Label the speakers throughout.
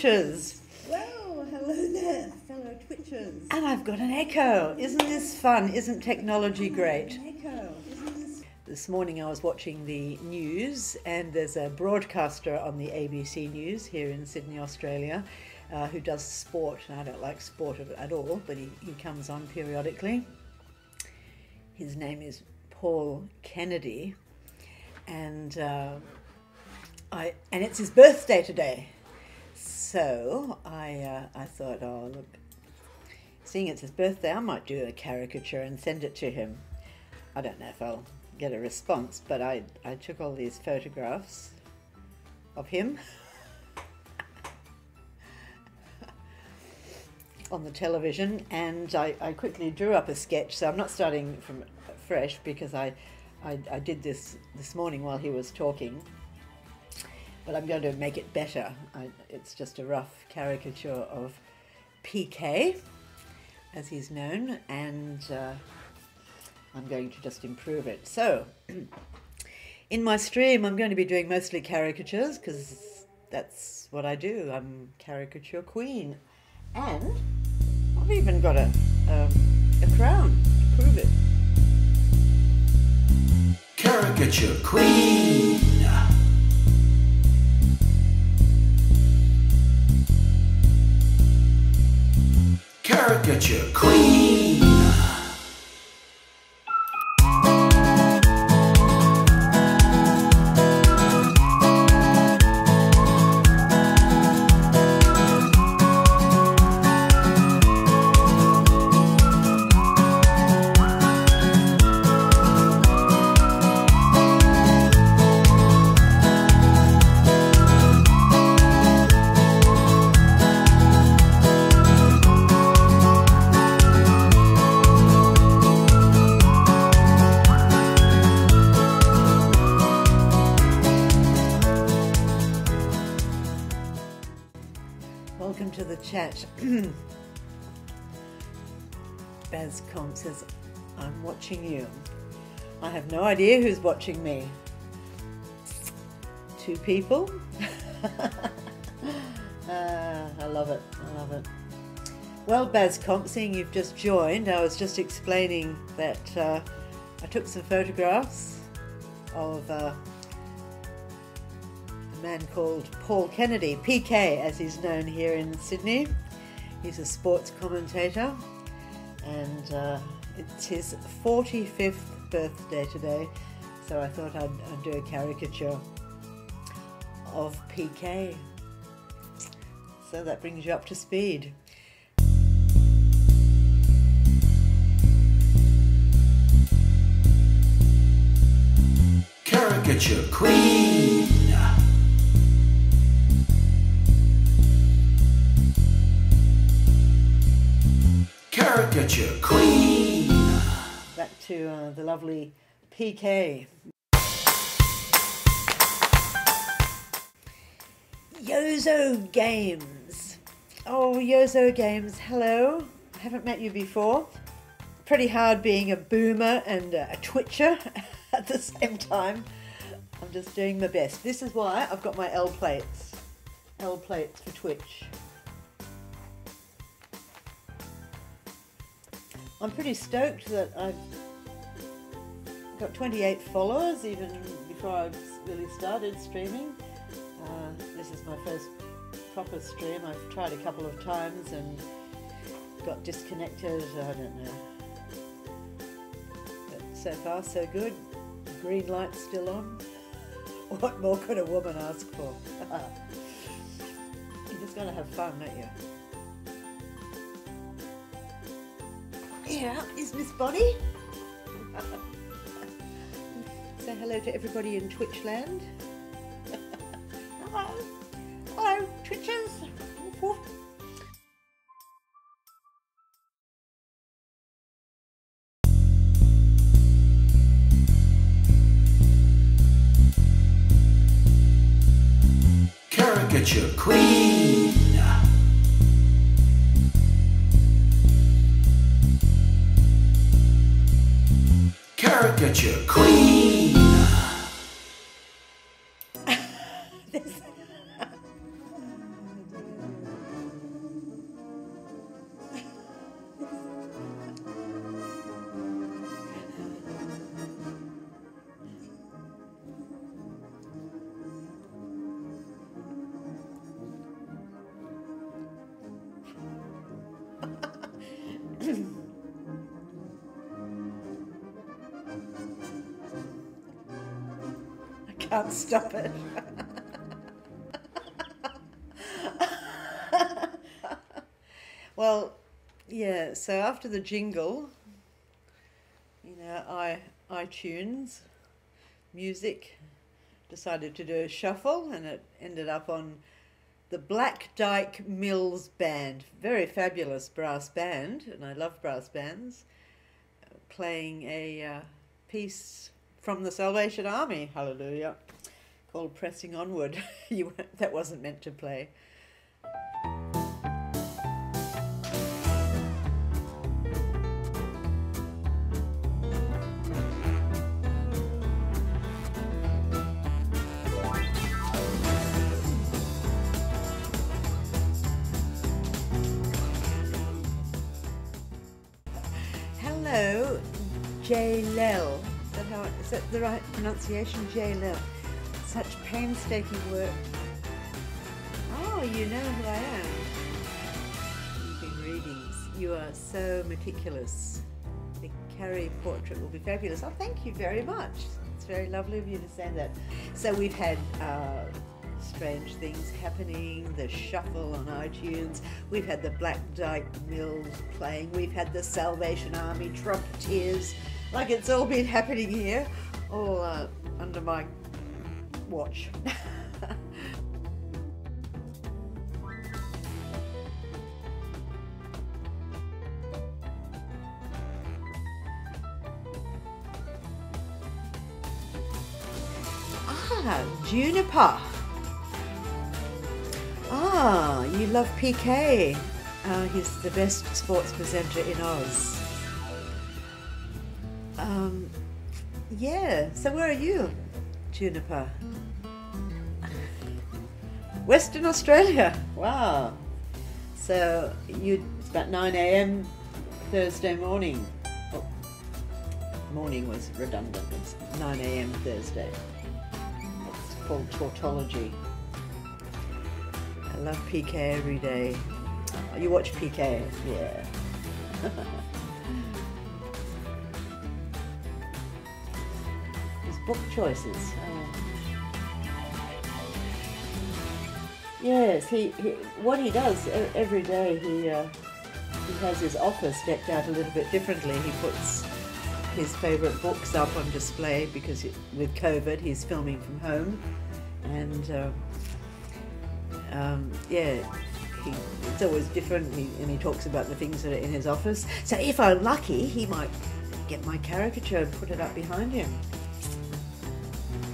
Speaker 1: Twitchers.
Speaker 2: Well, hello there, fellow Twitchers.
Speaker 1: And I've got an echo. Isn't this fun? Isn't technology great?
Speaker 2: Echo, this?
Speaker 1: This morning I was watching the news, and there's a broadcaster on the ABC News here in Sydney, Australia, uh, who does sport. And I don't like sport at all, but he, he comes on periodically. His name is Paul Kennedy, and uh, I and it's his birthday today. So I uh, I thought, oh look, seeing it's his birthday, I might do a caricature and send it to him. I don't know if I'll get a response, but I I took all these photographs of him. on the television and I, I quickly drew up a sketch so I'm not starting from fresh because I, I, I did this this morning while he was talking but I'm going to make it better. I, it's just a rough caricature of PK, as he's known, and uh, I'm going to just improve it. So, in my stream, I'm going to be doing mostly caricatures because that's what I do. I'm caricature queen, and I've even got a um, a crown to prove it.
Speaker 3: Caricature queen. Caricature Queen.
Speaker 1: Says, I'm watching you. I have no idea who's watching me. Two people? Ah, I love it. I love it. Well, Baz Comp, seeing you've just joined, I was just explaining that uh, I took some photographs of uh, a man called Paul Kennedy, PK as he's known here in Sydney. He's a sports commentator and uh, it's his 45th birthday today, so I thought I'd, I'd do a caricature of PK. So that brings you up to speed.
Speaker 3: Caricature Queen. Caricature Queen.
Speaker 1: Back to uh, the lovely PK. Yozo Games. Oh, Yozo Games, hello. I haven't met you before. Pretty hard being a boomer and a twitcher at the same time. I'm just doing my best. This is why I've got my L plates. L plates for Twitch. I'm pretty stoked that I've got 28 followers even before I really started streaming. Uh, this is my first proper stream. I've tried a couple of times and got disconnected. I don't know. But so far, so good. Green light still on. What more could a woman ask for? you just got to have fun, don't you? Yeah, is Miss Bonnie? Say hello to everybody in Twitchland. hello. Hello, Twitchers.
Speaker 3: Caricature Queen. Caricature Queen.
Speaker 1: Can't stop it. well, yeah, so after the jingle, you know, I iTunes music decided to do a shuffle and it ended up on the Black Dyke Mills Band. Very fabulous brass band, and I love brass bands. Playing a uh, piece from the Salvation Army, hallelujah, called Pressing Onward. you, that wasn't meant to play. Hello, J Lel. Is that, how, is that the right pronunciation? J Lel. Such painstaking work. Oh, you know who I am. You've. You are so meticulous. The Carrie portrait will be fabulous. Oh, thank you very much. It's very lovely of you to say that. So we've had uh, strange things happening, the shuffle on iTunes. We've had the Black Dyke Mills playing. We've had the Salvation Army trumpeteers. Like it's all been happening here, all uh, under my watch. ah, Juniper. Ah, you love PK. Uh, he's the best sports presenter in Oz. Um, yeah. So where are you, Juniper? Western Australia. Wow. So you it's about nine a.m. Thursday morning. Oh, morning was redundant. It's nine a.m. Thursday. It's called tautology. I love PK every day. You watch PK, yeah. book choices. Yes, he, he what he does every day. He uh, he has his office decked out a little bit differently. He puts his favourite books up on display because it, with COVID he's filming from home, and uh, um, yeah, he, it's always different. He, and he talks about the things that are in his office. So if I'm lucky, he might get my caricature and put it up behind him.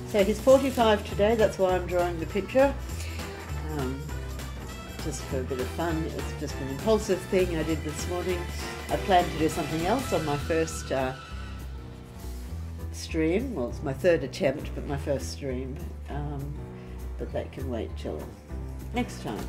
Speaker 1: So he's 45 today. That's why I'm drawing the picture. Um, just for a bit of fun. It's just an impulsive thing I did this morning. I planned to do something else on my first uh, stream. Well, it's my third attempt, but my first stream. Um, but that can wait till next time.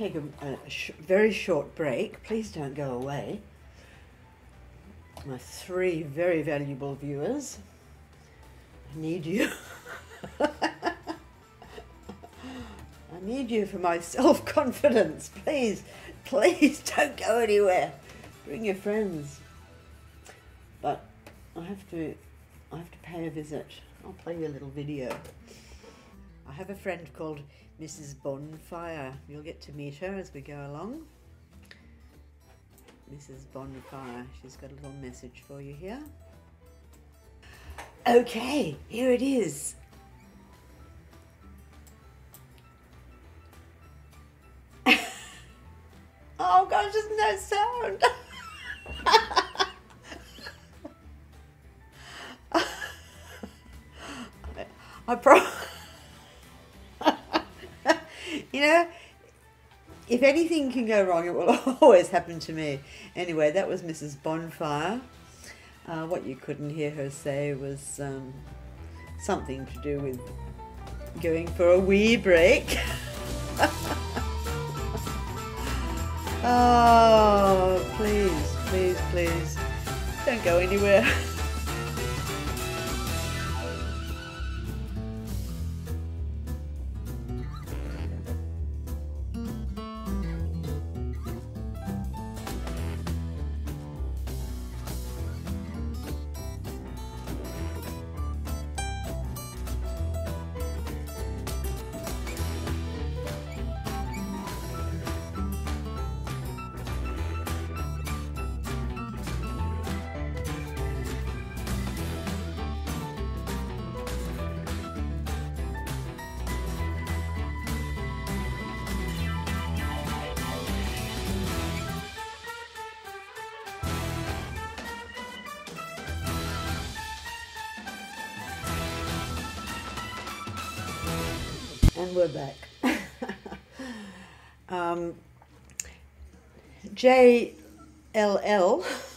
Speaker 1: Take a, a sh- very short break. Please don't go away. My three very valuable viewers. I need you. I need you for my self confidence. Please, please don't go anywhere. Bring your friends. But I have to, I have to pay a visit. I'll play you a little video. I have a friend called Mrs. Bonfire. You'll get to meet her as we go along. Mrs. Bonfire. She's got a little message for you here. Okay, here it is. oh gosh, there's no sound. I pro. you if anything can go wrong, it will always happen to me. Anyway, that was Mrs. Bonfire. Uh, what you couldn't hear her say was um, something to do with going for a wee break. oh, please, please, please, don't go anywhere. And we're back. um, JLL,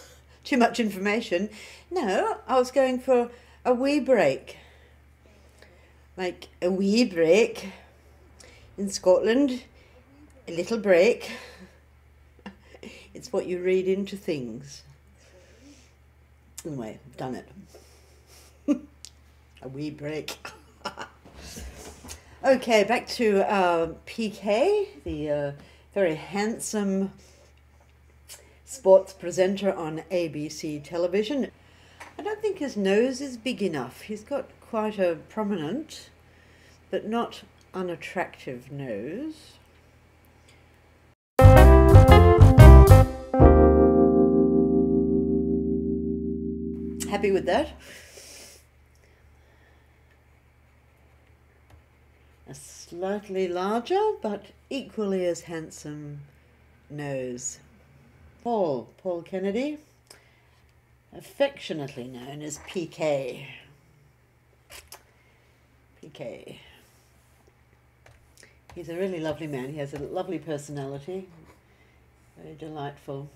Speaker 1: too much information. No, I was going for a wee break. Like a wee break in Scotland, a little break. It's what you read into things. Anyway, done it. a wee break. Okay, back to uh, PK, the uh, very handsome sports presenter on ABC television. I don't think his nose is big enough. He's got quite a prominent, but not unattractive nose. Happy with that? A slightly larger but equally as handsome nose. Paul, Paul Kennedy, affectionately known as PK. PK. He's a really lovely man. He has a lovely personality, very delightful.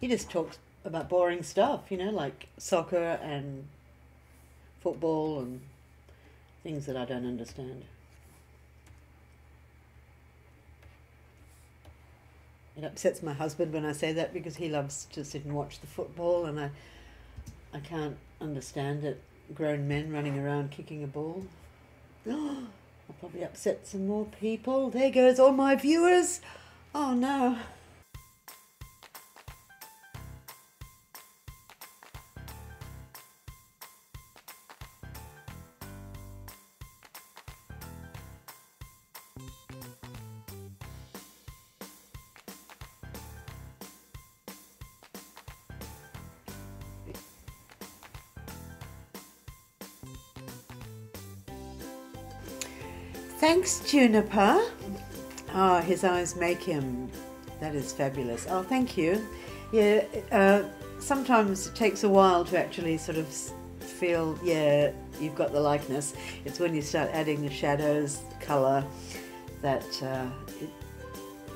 Speaker 1: He just talks about boring stuff, you know, like soccer and football and things that I don't understand. It upsets my husband when I say that because he loves to sit and watch the football and I I can't understand it. Grown men running around kicking a ball. I'll probably upset some more people. There goes all my viewers. Oh no. Thanks, Juniper. Oh, his eyes make him. That is fabulous. Oh, thank you. Yeah, uh, sometimes it takes a while to actually sort of feel, yeah, you've got the likeness. It's when you start adding the shadows, colour, that uh, it,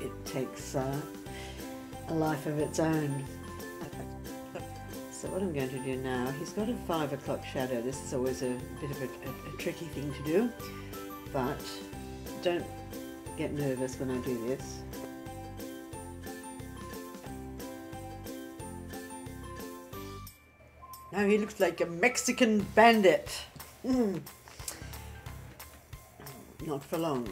Speaker 1: it takes uh, a life of its own. So what I'm going to do now, he's got a five o'clock shadow. This is always a bit of a, a, a tricky thing to do but don't get nervous when I do this. Now he looks like a Mexican bandit. Mm. Not for long.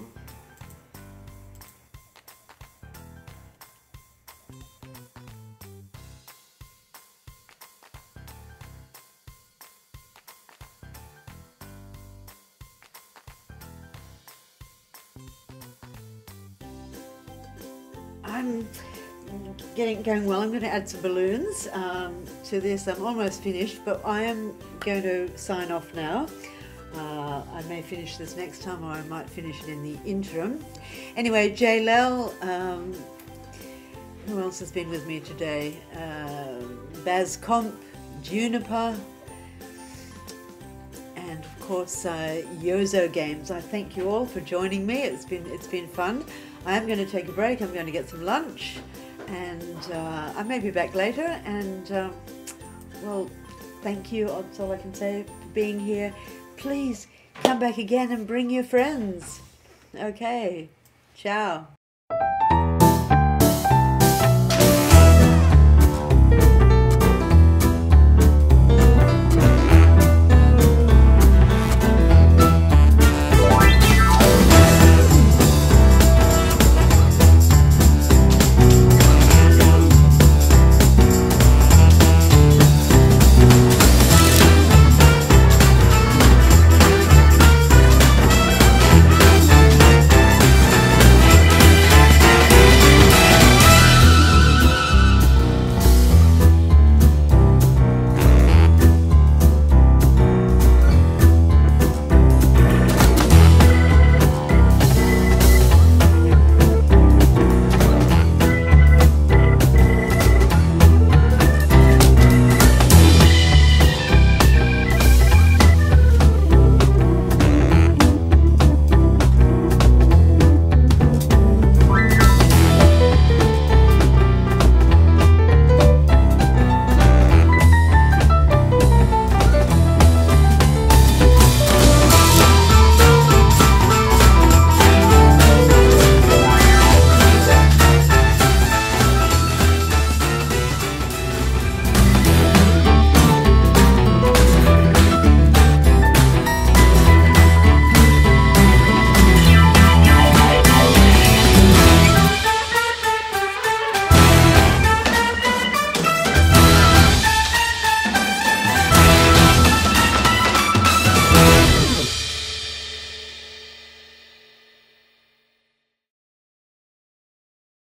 Speaker 1: Going well. I'm going to add some balloons um, to this. I'm almost finished, but I am going to sign off now. Uh, I may finish this next time, or I might finish it in the interim. Anyway, JLL, um, who else has been with me today? Uh, Baz Comp, Juniper, and of course uh, Yozo Games. I thank you all for joining me. It's been it's been fun. I am going to take a break. I'm going to get some lunch, and uh, I may be back later. And um, well, thank you. That's all I can say for being here. Please come back again and bring your friends. Okay, ciao.